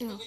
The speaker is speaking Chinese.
嗯。